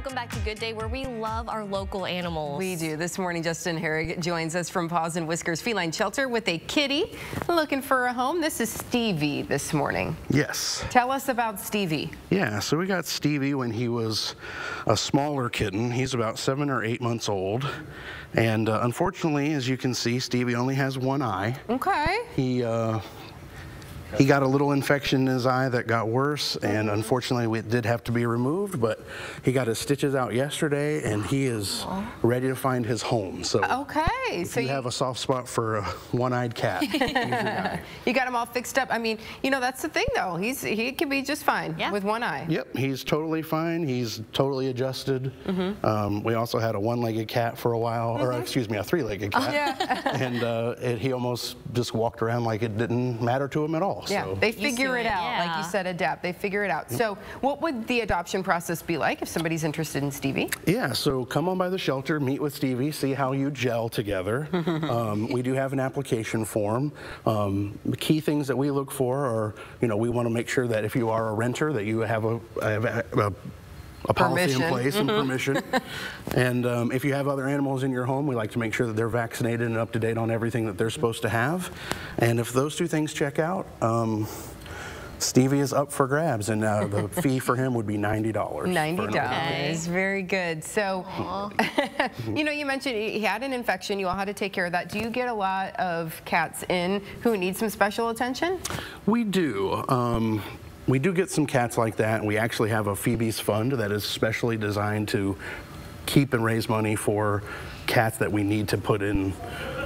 Welcome back to Good Day, where we love our local animals. We do. This morning, Justin Harig joins us from Paws and Whiskers Feline Shelter with a kitty looking for a home. This is Stevie this morning. Yes. Tell us about Stevie. Yeah, so we got Stevie when he was a smaller kitten. He's about seven or eight months old. And uh, unfortunately, as you can see, Stevie only has one eye. Okay. He uh, he got a little infection in his eye that got worse, and unfortunately, it did have to be removed. But he got his stitches out yesterday, and he is ready to find his home. So, Okay. if So you, you, have a soft spot for a one-eyed cat, he's your guy. you got him all fixed up. I mean, you know, that's the thing, though. He's He can be just fine Yeah. with one eye. Yep, he's totally fine. He's totally adjusted. Um, we also had a one-legged cat for a while, or excuse me, a three-legged cat. Yeah. and uh, it, he almost just walked around like it didn't matter to him at all. Yeah, so. they figure it it, out. Like you said, adapt. They figure it out. So what would the adoption process be like if somebody's interested in Stevie? Yeah, so come on by the shelter, meet with Stevie, see how you gel together. um, we do have an application form. Um, the key things that we look for are, you know, we want to make sure that if you are a renter, that you have a, have a, a a policy in Permission. place and permission. and um, if you have other animals in your home, we like to make sure that they're vaccinated and up to date on everything that they're supposed to have. And if those two things check out, um, Stevie is up for grabs, and uh, the fee for him would be $90. Ninety adult. dollars. Very good. So, you know, you mentioned he had an infection. You all had to take care of that. Do you get a lot of cats in who need some special attention? We do. Um, we do get some cats like that, we actually have a Phoebe's Fund that is specially designed to keep and raise money for cats that we need to put in,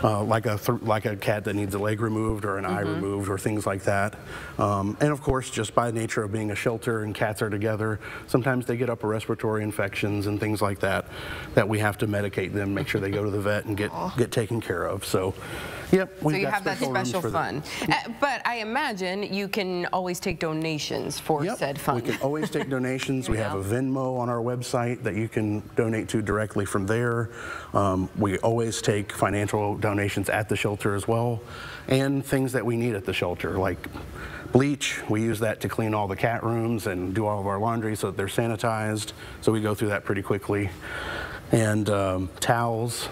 uh, like a like a cat that needs a leg removed or an eye removed or things like that. Um, and of course, just by nature of being a shelter and cats are together, sometimes they get upper respiratory infections and things like that that we have to medicate them, make sure they go to the vet and get get taken care of. So, yep, so you have that special rooms special fund. Uh, but I imagine you can always take donations for Yep, said fund. We can always take donations. we have a Venmo on our website that you can donate to directly from there. Um, we always take financial donations at the shelter as well, and things that we need at the shelter, like bleach. We use that to clean all the cat rooms and do all of our laundry so that they're sanitized. So we go through that pretty quickly. And um, towels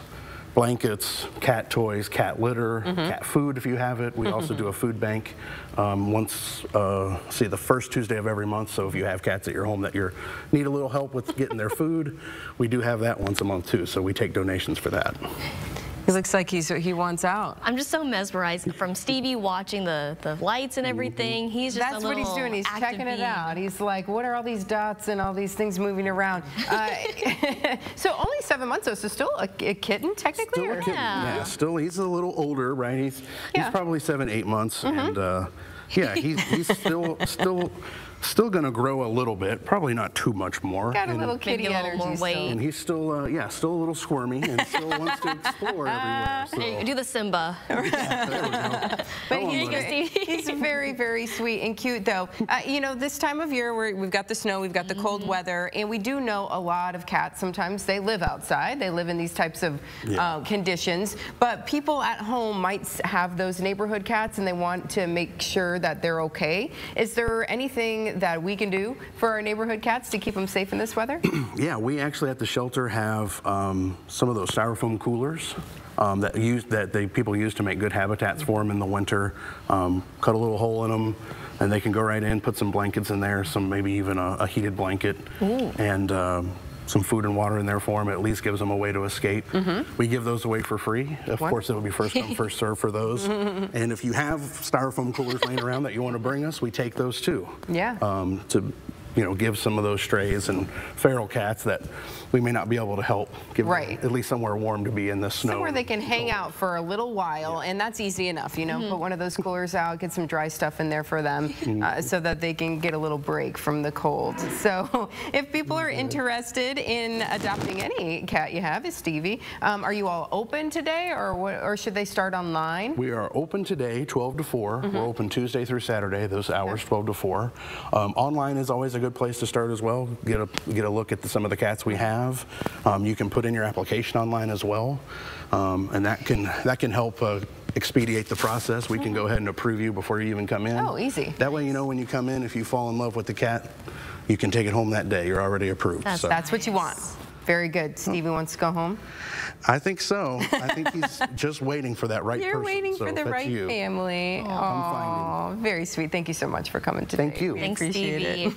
blankets, cat toys, cat litter, cat food if you have it. We also do a food bank um, once, uh, see, the first Tuesday of every month. So if you have cats at your home that you need a little help with getting their food, we do have that once a month too. So we take donations for that. He looks like he's he wants out. I'm just so mesmerized from Stevie watching the, the lights and everything. He's just a That's what he's doing. He's checking it being. out. He's like, what are all these dots and all these things moving around? Uh, so only seven months, old, so still a, a kitten, technically? Still a kitten. Yeah. Yeah, still, he's a little older, right? He's, Yeah. Mm-hmm. he's probably seven, eight months. And uh, yeah, he's, he's still, still, still going to grow a little bit, probably not too much more. Got a And- little kitty a energy more still. weight. And he's still, uh, yeah, still a little squirmy and still wants to explore everywhere. So. Do the Simba. But Come on, he's, buddy. Very, sweet and cute, though. Uh, you know, this time of year, where we've got the snow, we've got the cold weather, and we do know a lot of cats. Sometimes they live outside. They live in these types of Yeah. uh, conditions. But people at home might have those neighborhood cats, and they want to make sure that they're okay. Is there anything that we can do for our neighborhood cats to keep them safe in this weather? Yeah, we actually at the shelter have um, some of those styrofoam coolers um, that use that they people use to make good habitats for them in the winter. Um, cut a little hole in them, and they can go right in, put some blankets in there, some maybe even a, a heated blanket, and. Um, some food and water in there for them at least gives them a way to escape. We give those away for free. Of course, it would be first come, first serve for those. and if you have styrofoam coolers laying around that you want to bring us, we take those too. Yeah. Um, to you know, give some of those strays and feral cats that we may not be able to help. Give them Right. at least somewhere warm to be in the snow. Somewhere they can hang out for a little while, and that's easy enough, you know. Put one of those coolers out, get some dry stuff in there for them, uh, so that they can get a little break from the cold. So, if people are interested in adopting any cat you have, is Stevie. Um, are you all open today, or what, or should they start online? We are open today, 12 to 4. Mm-hmm. We're open Tuesday through Saturday, those hours, 12 to 4. Um, online is always a good place to start as well. Get a get a look at the, some of the cats we have. Um, you can put in your application online as well, um, and that can that can help. Uh, expedite the process we can go ahead and approve you before you even come in Oh, easy. that way you know when you come in if you fall in love with the cat you can take it home that day. You're already approved. That's- so That's what you want. Very good. Stevie wants to go home. I think so. I think he's just waiting for that right You're person. waiting so for the right you, family. come find Oh, very sweet. Thank you so much for coming today. Thank you. We Thanks, appreciate it. Stevie.